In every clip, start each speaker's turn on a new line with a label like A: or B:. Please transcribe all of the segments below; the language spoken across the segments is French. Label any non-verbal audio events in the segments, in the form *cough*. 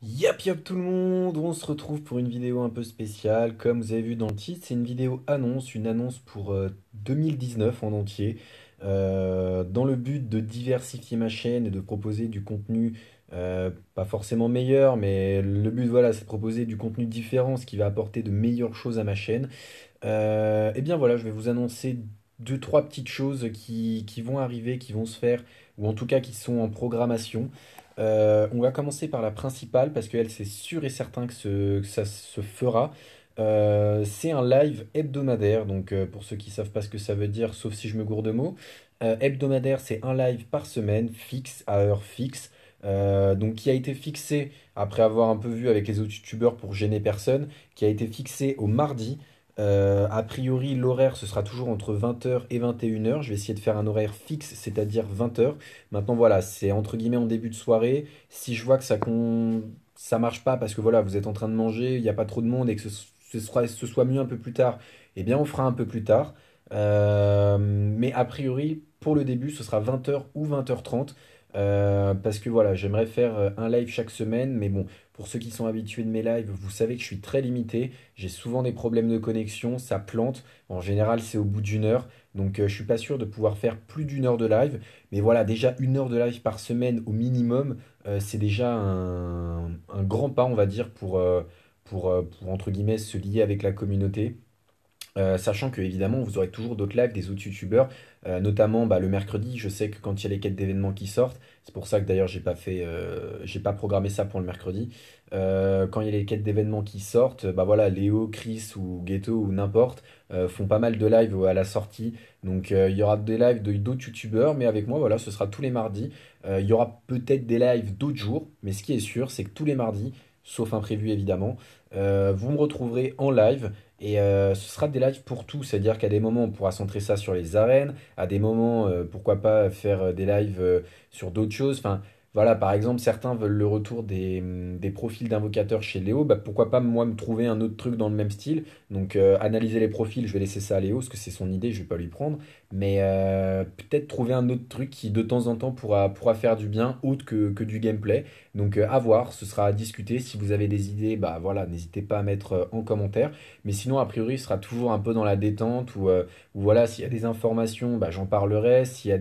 A: Yap yap tout le monde, on se retrouve pour une vidéo un peu spéciale. Comme vous avez vu dans le titre, c'est une vidéo annonce, une annonce pour euh, 2019 en entier, euh, dans le but de diversifier ma chaîne et de proposer du contenu euh, pas forcément meilleur, mais le but voilà, c'est de proposer du contenu différent, ce qui va apporter de meilleures choses à ma chaîne. Euh, et bien voilà, je vais vous annoncer deux, trois petites choses qui, qui vont arriver, qui vont se faire, ou en tout cas qui sont en programmation. Euh, on va commencer par la principale parce qu'elle, c'est sûr et certain que, ce- ça se fera. Euh, c'est un live hebdomadaire, donc euh, pour ceux qui savent pas ce que ça veut dire, sauf si je me gourre de mots. Hebdomadaire, c'est un live par semaine, fixe, à heure fixe, donc qui a été fixé, après avoir un peu vu avec les autres youtubeurs pour gêner personne, qui a été fixé au mardi. Euh, a priori, l'horaire, ce sera toujours entre 20h et 21h. Je vais essayer de faire un horaire fixe, c'est-à-dire 20h. Maintenant, voilà, c'est entre guillemets en début de soirée. Si je vois que ça, con... ça marche pas parce que voilà, vous êtes en train de manger, il n'y a pas trop de monde et que ce, soit mieux un peu plus tard, eh bien, on fera un peu plus tard. Euh, mais a priori, pour le début, ce sera 20h ou 20h30. Euh, parce que voilà, j'aimerais faire un live chaque semaine, mais bon, pour ceux qui sont habitués de mes lives, vous savez que je suis très limité. J'ai souvent des problèmes de connexion, ça plante. En général, c'est au bout d'une heure. Donc, euh, je suis pas sûr de pouvoir faire plus d'une heure de live. Mais voilà, déjà une heure de live par semaine au minimum, euh, c'est déjà un, grand pas, on va dire, pour, euh, euh, pour, entre guillemets, se lier avec la communauté. Euh, sachant que évidemment vous aurez toujours d'autres lives des autres youtubeurs, euh, notamment bah, le mercredi. Je sais que quand il y a les quêtes d'événements qui sortent, c'est pour ça que d'ailleurs j'ai pas fait, euh, j'ai pas programmé ça pour le mercredi. Quand il y a les quêtes d'événements qui sortent, bah voilà, Léo, Chris ou Ghetto ou n'importe font pas mal de lives à la sortie. Donc il y aura des lives d'autres youtubeurs, mais avec moi voilà, ce sera tous les mardis. Il y aura peut-être des lives d'autres jours, mais ce qui est sûr, c'est que tous les mardis, sauf imprévu évidemment, vous me retrouverez en live. Et euh, ce sera des lives pour tout, c'est-à-dire qu'à des moments on pourra centrer ça sur les arènes, à des moments euh, pourquoi pas faire euh, des lives sur d'autres choses. Enfin voilà, par exemple certains veulent le retour des, hum, des profils d'invocateurs chez Léo, bah, pourquoi pas moi me trouver un autre truc dans le même style. Donc euh, analyser les profils, je vais laisser ça à Léo parce que c'est son idée, je vais pas lui prendre. Mais euh, peut-être trouver un autre truc qui de temps en temps pourra, faire du bien autre que, du gameplay. Donc euh, à voir, ce sera à discuter. Si vous avez des idées, bah voilà, n'hésitez pas à mettre euh, en commentaire. Mais sinon, a priori, il sera toujours un peu dans la détente où voilà, s'il y a des informations, bah, j'en parlerai. S'il y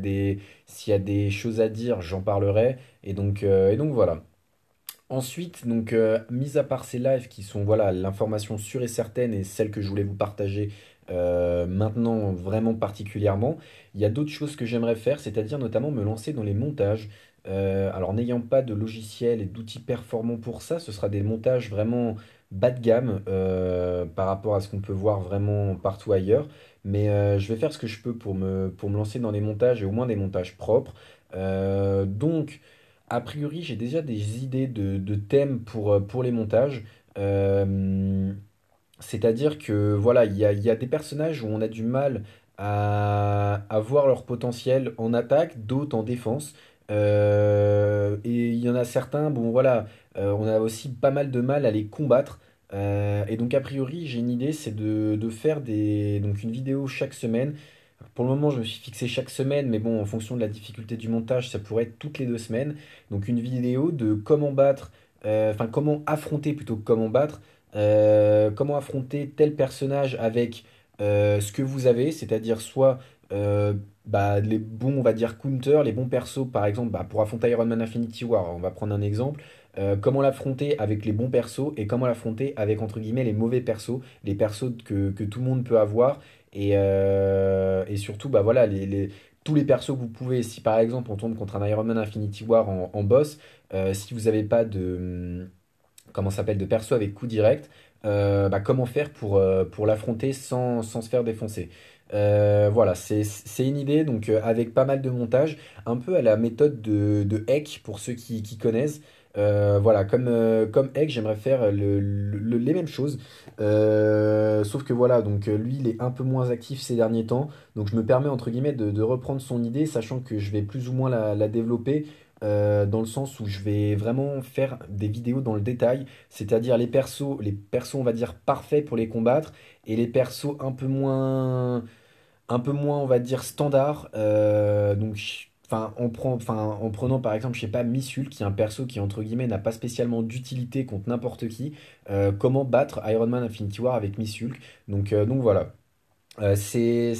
A: y a des choses à dire, j'en parlerai. Et donc, euh, et donc voilà. Ensuite, donc, euh, mis à part ces lives qui sont voilà, l'information sûre et certaine et celle que je voulais vous partager euh, maintenant vraiment particulièrement, il y a d'autres choses que j'aimerais faire, c'est-à-dire notamment me lancer dans les montages. Alors, n'ayant pas de logiciel et d'outils performants pour ça, ce sera des montages vraiment bas de gamme par rapport à ce qu'on peut voir vraiment partout ailleurs. Mais je vais faire ce que je peux pour me, pour me lancer dans les montages et au moins des montages propres. Donc, a priori, j'ai déjà des idées de, de thèmes pour, euh, les montages. Euh, c'est-à-dire que voilà, il y a, des personnages où on a du mal à, voir leur potentiel en attaque, d'autres en défense. Euh, et il y en a certains, bon voilà, on a aussi pas mal de mal à les combattre. Et donc a priori, j'ai une idée, c'est de, faire une vidéo chaque semaine. Pour le moment, je me suis fixé chaque semaine, mais bon, en fonction de la difficulté du montage, ça pourrait être toutes les deux semaines. Donc une vidéo de comment battre, euh, enfin comment affronter plutôt que comment battre, euh, comment affronter tel personnage avec euh, ce que vous avez, c'est-à-dire soit bah, les bons, on va dire, counters, les bons persos, par exemple, bah, pour affronter Iron Man Infinity War, on va prendre un exemple, comment l'affronter avec les bons persos et comment l'affronter avec, entre guillemets, les mauvais persos, les persos que, que tout le monde peut avoir, et, euh, et surtout, bah, voilà, les, les- tous les persos que vous pouvez, si par exemple on tombe contre un Iron Man Infinity War en, boss, euh, si vous n'avez pas de comment ça s'appelle, de perso avec coup direct, euh, bah, comment faire pour, pour l'affronter sans, sans se faire défoncer? Voilà, c'est une idée, donc avec pas mal de montage, un peu à la méthode de, de Heck, pour ceux qui connaissent. Euh, voilà, comme, euh, comme Heck, j'aimerais faire le- le- le- les mêmes choses. Euh, sauf que voilà, donc lui, il est un peu moins actif ces derniers temps. Donc je me permets, entre guillemets, de, reprendre son idée, sachant que je vais plus ou moins la, développer dans le sens où je vais vraiment faire des vidéos dans le détail, c'est-à-dire les persos, les persos, on va dire, parfaits pour les combattre, et les persos un peu moins, un peu moins, on va dire, standards. Euh, donc, Enfin, prend, enfin, en prenant par exemple, je sais pas, Missul, qui est un perso qui, entre guillemets, n'a pas spécialement d'utilité contre n'importe qui. euh, comment battre Iron Man Infinity War avec Missul? Donc, euh, donc voilà. Euh, c'est,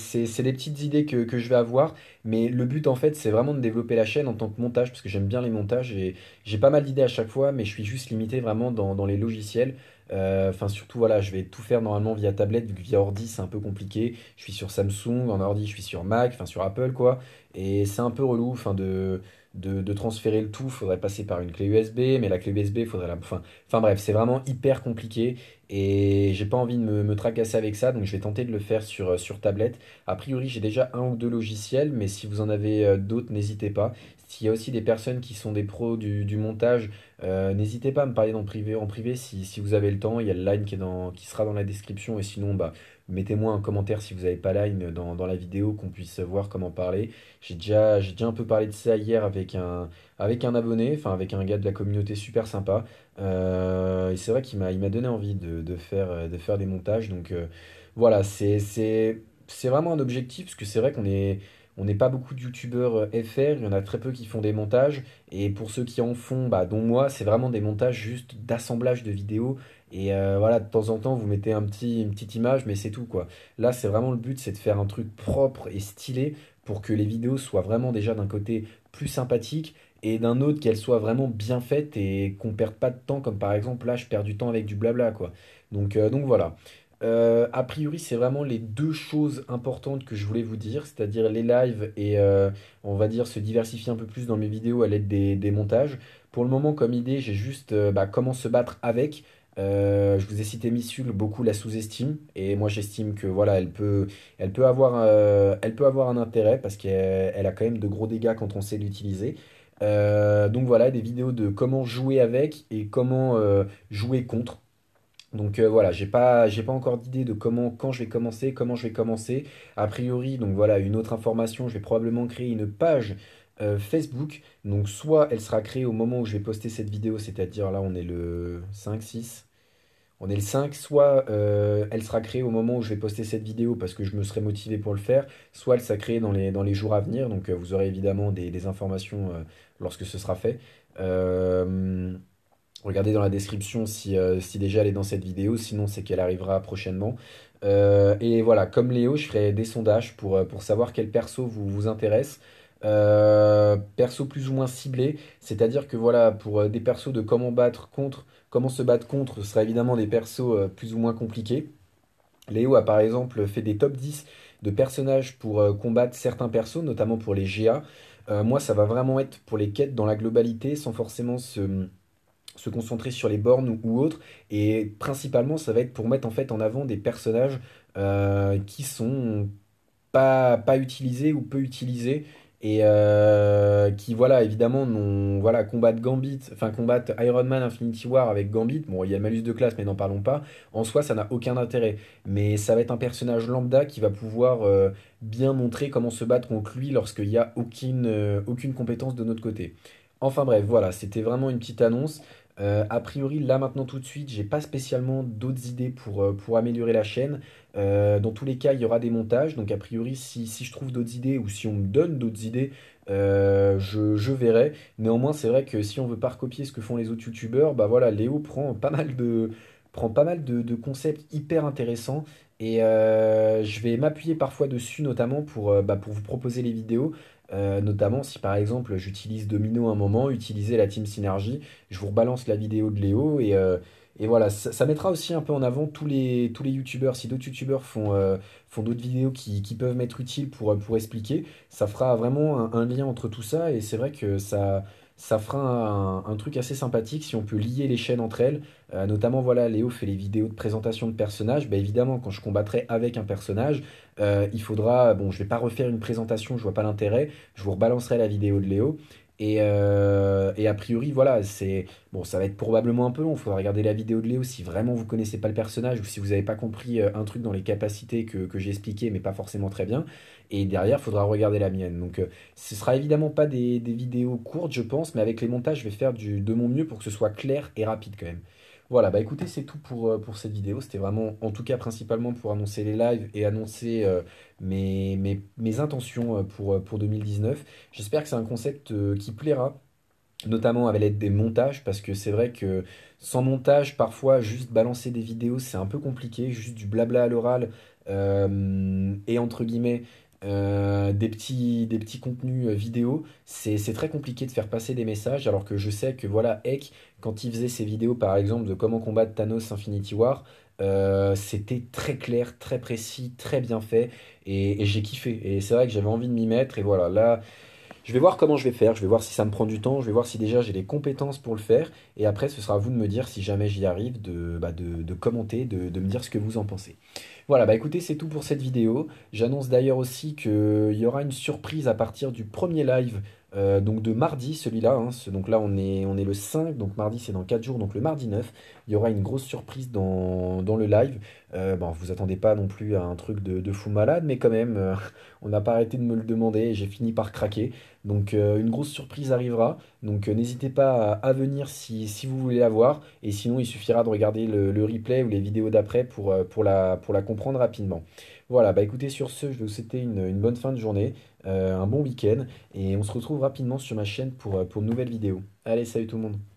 A: des petites idées que, que je vais avoir, mais le but en fait c'est vraiment de développer la chaîne en tant que montage, parce que j'aime bien les montages et j'ai pas mal d'idées à chaque fois, mais je suis juste limité vraiment dans, dans les logiciels. Euh, Enfin surtout voilà, je vais tout faire normalement via tablette, via ordi c'est un peu compliqué. Je suis sur Samsung, en ordi je suis sur Mac, enfin sur Apple quoi, et c'est un peu relou, enfin de, de, de transférer le tout, faudrait passer par une clé USB, mais la clé USB faudrait la... Enfin, enfin bref, c'est vraiment hyper compliqué. Et j'ai pas envie de me, tracasser avec ça, donc je vais tenter de le faire sur, euh, sur tablette. A priori, j'ai déjà un ou deux logiciels, mais si vous en avez euh, d'autres, n'hésitez pas. S'il y a aussi des personnes qui sont des pros du montage, euh, n'hésitez pas à me parler en privé, en privé si, si vous avez le temps. Il y a le line qui est dans, qui sera dans la description, et sinon, bah, mettez-moi un commentaire si vous n'avez pas line dans, dans la vidéo, qu'on puisse voir comment parler. J'ai déjà, déjà un peu parlé de ça hier avec un, avec un abonné, enfin avec un gars de la communauté super sympa. Euh, et c'est vrai qu'il m'a, donné envie de, de faire, de faire des montages. Donc euh, voilà, c'est vraiment un objectif, parce que c'est vrai qu'on est, on n'est pas beaucoup de youtubeurs euh, FR, il y en a très peu qui font des montages. Et pour ceux qui en font, bah, dont moi, c'est vraiment des montages juste d'assemblage de vidéos. Et euh, voilà, de temps en temps, vous mettez un petit, une petite image, mais c'est tout quoi. Là, c'est vraiment le but, c'est de faire un truc propre et stylé pour que les vidéos soient vraiment déjà d'un côté plus sympathiques et d'un autre qu'elles soient vraiment bien faites et qu'on perde pas de temps, comme par exemple là, je perds du temps avec du blabla quoi. Donc, euh, donc voilà. Euh, a priori, c'est vraiment les deux choses importantes que je voulais vous dire, c'est-à-dire les lives et euh, on va dire se diversifier un peu plus dans mes vidéos à l'aide des, montages. Pour le moment, comme idée, j'ai juste euh, bah, comment se battre avec. Je vous ai cité Missul, beaucoup la sous-estiment et moi j'estime que voilà, elle peut, avoir, elle peut avoir un intérêt parce qu'elle elle a quand même de gros dégâts quand on sait l'utiliser. Donc voilà, des vidéos de comment jouer avec et comment jouer contre. Donc euh, voilà, j'ai pas, j'ai pas encore d'idée de comment, quand je vais commencer, comment je vais commencer. A priori, donc voilà, une autre information, je vais probablement créer une page euh, Facebook. Donc soit elle sera créée au moment où je vais poster cette vidéo, c'est-à-dire là on est le 5, 6. On est le 5, soit euh, elle sera créée au moment où je vais poster cette vidéo parce que je me serai motivé pour le faire, soit elle sera créée dans les, jours à venir. Donc vous aurez évidemment des, informations lorsque ce sera fait. Regardez dans la description si, euh, si déjà elle est dans cette vidéo, sinon c'est qu'elle arrivera prochainement. Euh, et voilà, comme Léo, je ferai des sondages pour, euh, pour savoir quel perso vous, vous intéresse. Perso plus ou moins ciblé, c'est-à-dire que voilà, pour des persos de comment battre contre, comment se battre contre, ce sera évidemment des persos plus ou moins compliqués. Léo a par exemple fait des top 10 de personnages pour combattre certains persos, notamment pour les GA. Moi, ça va vraiment être pour les quêtes dans la globalité, sans forcément se, se concentrer sur les bornes ou, autres. Et principalement, ça va être pour mettre en fait en avant des personnages euh, qui sont pas, pas utilisés ou peu utilisés. Et euh, qui, voilà, évidemment, n'ont, voilà, combattent Gambit, enfin, Iron Man Infinity War avec Gambit. Bon, il y a le malus de classe, mais n'en parlons pas. En soi, ça n'a aucun intérêt. Mais ça va être un personnage lambda qui va pouvoir euh, bien montrer comment se battre contre lui lorsqu'il n'y a aucune, aucune compétence de notre côté. Enfin bref, voilà, c'était vraiment une petite annonce. Euh, a priori, là maintenant tout de suite, j'ai pas spécialement d'autres idées pour, euh, améliorer la chaîne. Euh, dans tous les cas, il y aura des montages. Donc a priori, si, je trouve d'autres idées ou si on me donne d'autres idées, je, verrai. Néanmoins, c'est vrai que si on veut pas recopier ce que font les autres youtubeurs, bah voilà, Léo prend pas mal de, prend pas mal de, concepts hyper intéressants. Et je vais m'appuyer parfois dessus, notamment pour, bah, pour vous proposer les vidéos. Euh, notamment si par exemple j'utilise Domino un moment, utiliser la Team Synergie, je vous rebalance la vidéo de Léo et, euh, voilà, ça, mettra aussi un peu en avant tous les, tous les youtubeurs. Si d'autres youtubeurs font, euh, font d'autres vidéos qui, peuvent m'être utiles pour, pour expliquer, ça fera vraiment un lien entre tout ça et c'est vrai que ça, ça fera un, truc assez sympathique si on peut lier les chaînes entre elles. Euh, notamment, voilà, Léo fait les vidéos de présentation de personnages. Bah, évidemment, quand je combattrai avec un personnage, euh, il faudra, bon, je vais pas refaire une présentation, je vois pas l'intérêt. Je vous rebalancerai la vidéo de Léo. Et, euh, et a priori, voilà, c'est bon, ça va être probablement un peu long. Il faudra regarder la vidéo de Léo si vraiment vous connaissez pas le personnage ou si vous n'avez pas compris euh, un truc dans les capacités que, que j'ai expliqué, mais pas forcément très bien. Et derrière, il faudra regarder la mienne. Donc, euh, ce sera évidemment pas des, des vidéos courtes, je pense, mais avec les montages, je vais faire du, de mon mieux pour que ce soit clair et rapide quand même. Voilà, bah écoutez, c'est tout pour, euh, pour cette vidéo. C'était vraiment, en tout cas, principalement pour annoncer les lives et annoncer euh, mes, intentions euh, pour, euh, pour 2019. J'espère que c'est un concept qui plaira, notamment avec l'aide des montages, parce que c'est vrai que sans montage, parfois, juste balancer des vidéos, c'est un peu compliqué, juste du blabla à l'oral, et entre guillemets, euh, des petits, des petits contenus euh, vidéo, c'est, très compliqué de faire passer des messages, alors que je sais que voilà, Ek, quand il faisait ses vidéos, par exemple, de comment combattre Thanos Infinity War, euh, c'était très clair, très précis, très bien fait, et, et j'ai kiffé. Et c'est vrai que j'avais envie de m'y mettre, et voilà, là, je vais voir comment je vais faire, je vais voir si ça me prend du temps, je vais voir si déjà j'ai les compétences pour le faire, et après ce sera à vous de me dire si jamais j'y arrive, de, bah, commenter, de, me dire ce que vous en pensez. Voilà, bah écoutez, c'est tout pour cette vidéo. J'annonce d'ailleurs aussi qu'il y aura une surprise à partir du premier live, euh, donc de mardi, celui-là. hein. Donc là, on est, on est le 5, donc mardi, c'est dans 4 jours, donc le mardi 9. Il y aura une grosse surprise dans, dans le live. Euh, bon, vous attendez pas non plus à un truc de, de fou malade, mais quand même, euh, *laughs* on n'a pas arrêté de me le demander et j'ai fini par craquer. Donc euh, une grosse surprise arrivera. Donc n'hésitez pas à, venir si, vous voulez la voir. Et sinon, il suffira de regarder le, replay ou les vidéos d'après pour, la, comprendre rapidement. Voilà, bah écoutez, sur ce, je vais vous souhaiter une, bonne fin de journée, un bon week-end, et on se retrouve rapidement sur ma chaîne pour, pour une nouvelle vidéo. Allez, salut tout le monde!